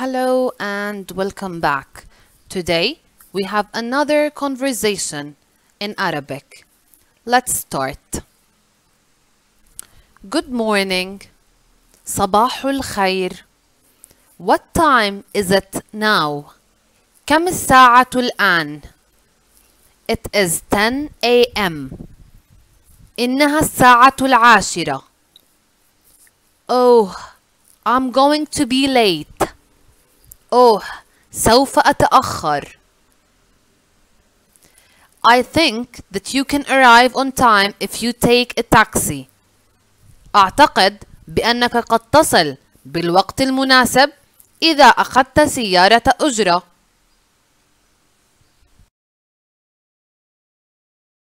Hello and welcome back. Today we have another conversation in Arabic. Let's start. Good morning. صباح الخير. What time is it now? كم الساعة الآن؟ It is 10 a.m. إنها الساعة العاشرة. Oh, I'm going to be late. Oh, سوف أتأخر. I think that you can arrive on time if you take a taxi. أعتقد بأنك قد تصل بالوقت المناسب إذا أخذت سيارة أجرة.